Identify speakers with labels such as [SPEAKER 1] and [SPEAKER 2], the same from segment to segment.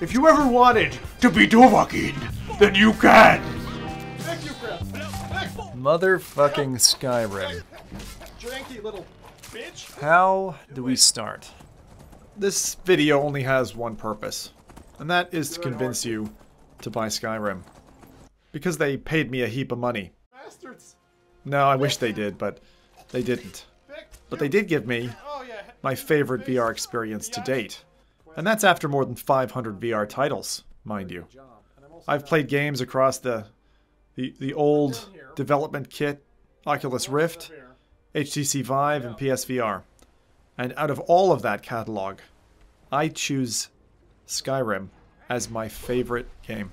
[SPEAKER 1] If you ever wanted to be Dovahkiin, then you can!
[SPEAKER 2] Thank you, Crab.
[SPEAKER 3] Motherfucking Skyrim.
[SPEAKER 2] janky little bitch.
[SPEAKER 3] How do we start?
[SPEAKER 1] This video only has one purpose, and that is to convince you to buy Skyrim. Because they paid me a heap of money.
[SPEAKER 2] Bastards.
[SPEAKER 1] No, I wish they did, but they didn't. But they did give me
[SPEAKER 2] Oh,
[SPEAKER 1] my favorite VR experience to date. And that's after more than 500 VR titles, mind you. I've played games across the the, the old development kit, Oculus Rift, HTC Vive, and PSVR. And out of all of that catalog, I choose Skyrim as my favorite game.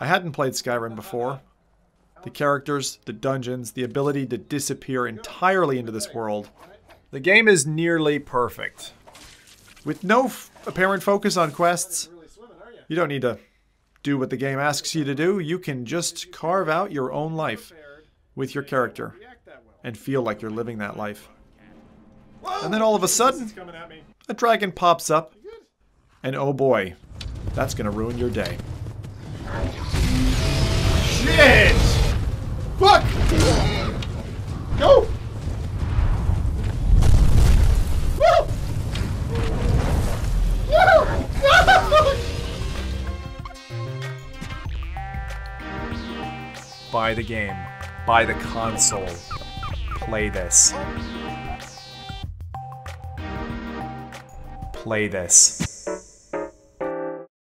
[SPEAKER 1] I hadn't played Skyrim before. The characters, the dungeons, the ability to disappear entirely into this world.
[SPEAKER 3] The game is nearly perfect.
[SPEAKER 1] With no f- apparent focus on quests, you don't need to do what the game asks you to do. You can just carve out your own life with your character and feel like you're living that life. And then all of a sudden,
[SPEAKER 2] Coming at me.
[SPEAKER 1] a dragon pops up, and oh boy, that's gonna ruin your day.
[SPEAKER 2] Shit!
[SPEAKER 3] Buy the game. Buy the console. Play this. Play this.